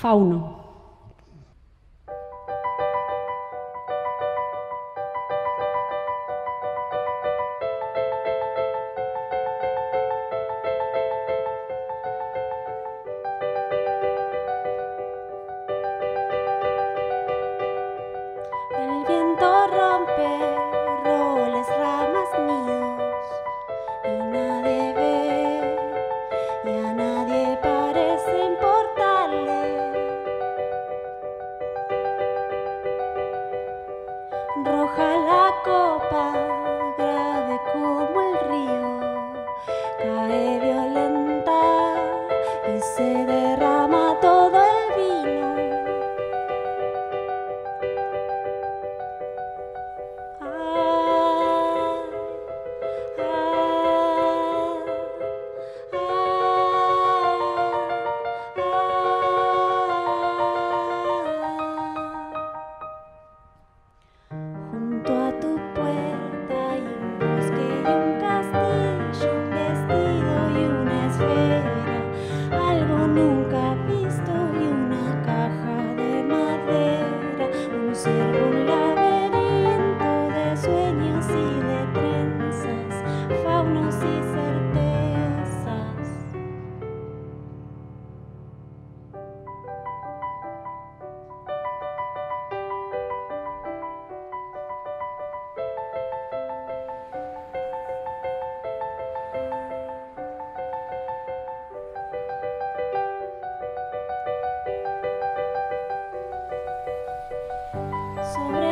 Fauno. Roja la copa, sobre